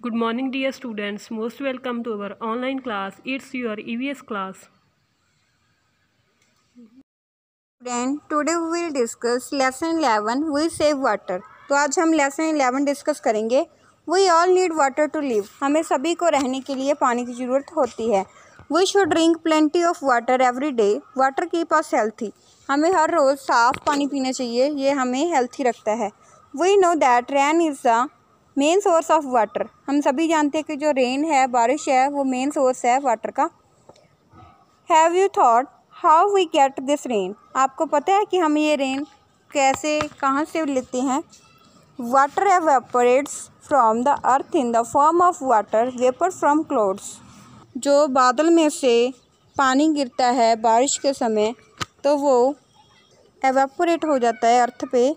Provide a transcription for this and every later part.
Good morning, dear students. Most welcome to our online class. It's your EVS. Friend today we will discuss lesson eleven we save water तो आज हम lesson eleven discuss करेंगे। We all need water to live हमें सभी को रहने के लिए पानी की ज़रूरत होती है। We should drink plenty of water every day water keep pass healthy हमें हर रोज़ साफ़ पानी पीना चाहिए। ये हमें हेल्थी रखता है। We know that rain is the main source of water हम सभी जानते हैं कि जो रेन है, बारिश है, वो मेन सोर्स है वाटर का। Have you thought how we get this rain आपको पता है कि हम ये रेन कैसे, कहाँ से लेते हैं? Water evaporates from the earth in the form of water vapour from clouds जो बादल में से पानी गिरता है बारिश के समय तो वो एवेपोरेट हो जाता है अर्थ पे।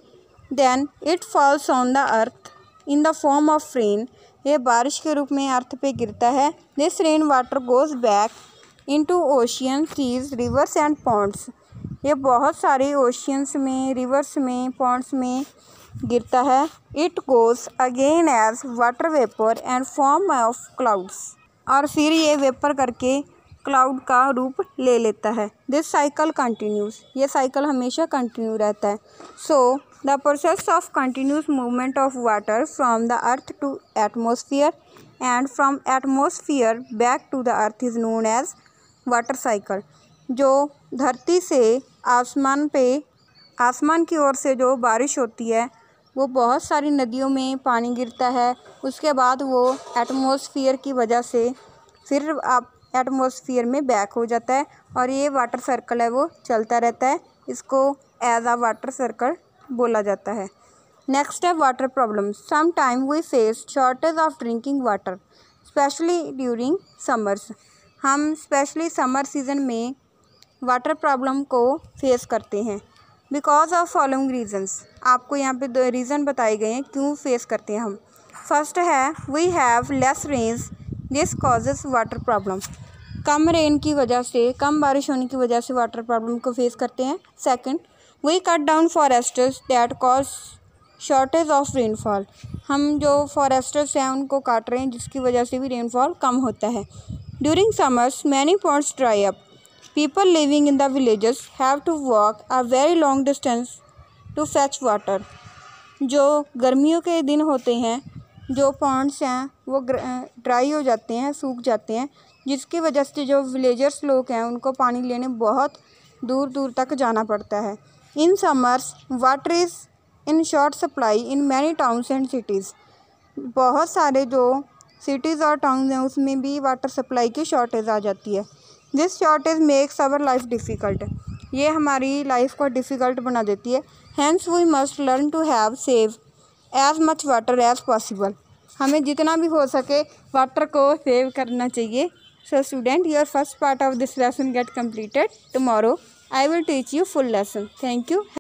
Then it falls on the earth in the form of rain, ये बारिश के रूप में अर्थ पे गिरता है। This rain water goes back into ocean seas rivers and ponds ये बहुत सारे ओशियंस में रिवर्स में पॉन्ड्स में गिरता है। It goes again as water vapour and form of clouds और फिर ये वेपर करके क्लाउड का रूप ले लेता है। दिस साइकिल कंटिन्यूस ये साइकिल हमेशा कंटिन्यू रहता है। So the process of continuous movement of water from the earth to atmosphere and from atmosphere back to the earth is known as water cycle जो धरती से आसमान पे, आसमान की ओर से जो बारिश होती है, वो बहुत सारी नदियों में पानी गिरता है। उसके बाद वो एटमोसफियर की वजह से फिर आप एटमॉस्फेयर में बैक हो जाता है और ये वाटर सर्कल है वो चलता रहता है। इसको एज आ वाटर सर्कल बोला जाता है। नेक्स्ट है water problem some time we face shortage of drinking water specially during summers हम स्पेशली समर सीज़न में वाटर प्रॉब्लम को फेस करते हैं। बिकॉज़ ऑफ़ फॉलोइंग रीजन्स आपको यहाँ पे दो रीज़न बताए गए हैं, क्यों फेस करते हैं हम। फ़र्स्ट है we have less rains this causes water problem come rain की वजह से, कम बारिश होने की वजह से वाटर प्रॉब्लम को फेस करते हैं। Second we cut down foresters that cause shortage of rainfall हम जो फॉरेस्टर्स हैं, उनको काट रहे हैं, जिसकी वजह से भी रेनफॉल कम होता है। During summers many points dry up people living in the villages have to walk a very long distance to fetch water जो गर्मियों के दिन होते हैं जो पॉन्ड्स हैं, वो ड्राई हो जाते हैं, सूख जाते हैं, जिसकी वजह से जो विलेजर्स लोग हैं, उनको पानी लेने बहुत दूर दूर तक जाना पड़ता है। In summers water is in short supply in many towns and cities बहुत सारे जो सिटीज़ और टाउन्स हैं, उसमें भी वाटर सप्लाई की शॉर्टेज आ जाती है। This shortage makes our life difficult ये हमारी लाइफ को डिफ़िकल्ट बना देती है। Hence we must learn to have save as much water as possible हमें जितना भी हो सके वाटर को सेव करना चाहिए। So student your first part of this lesson get completed tomorrow I will teach you full lesson thank you